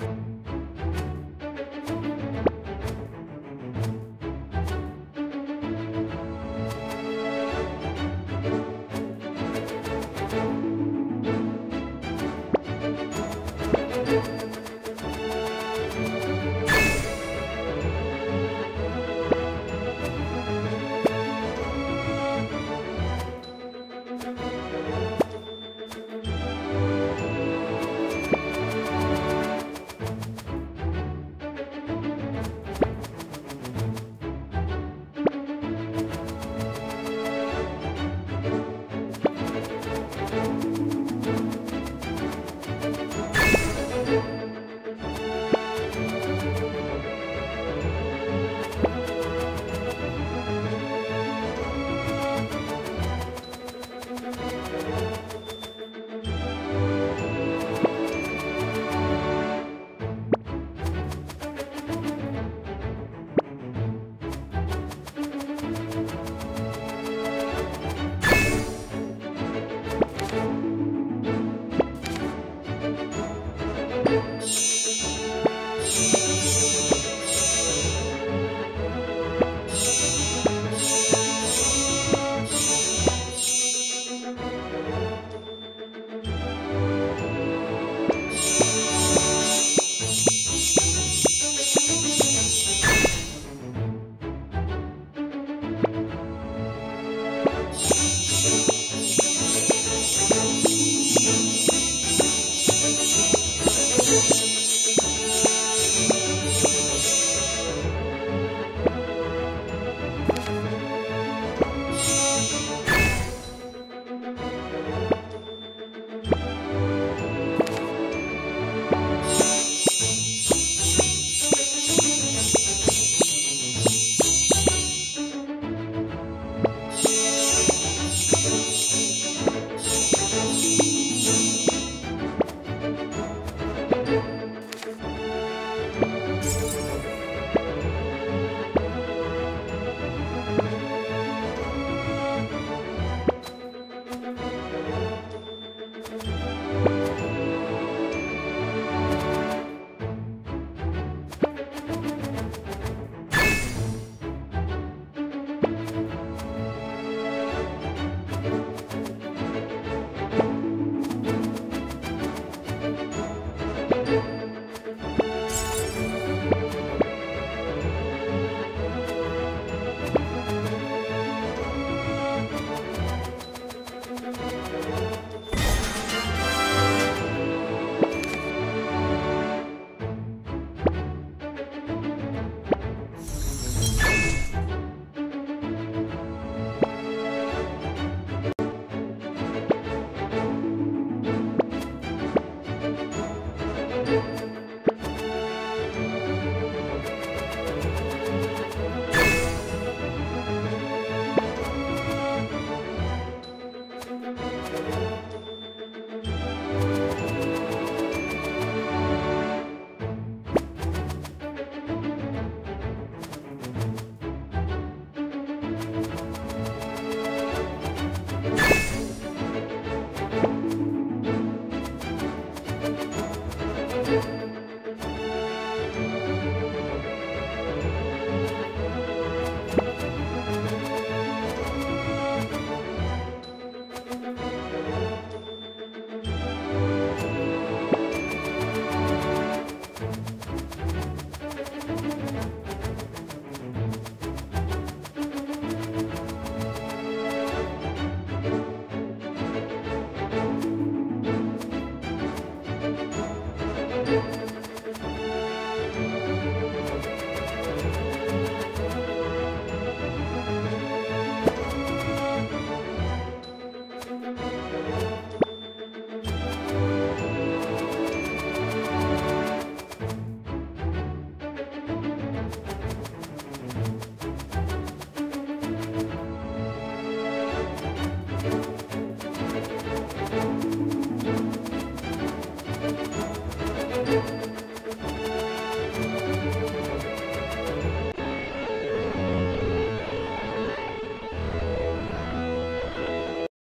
you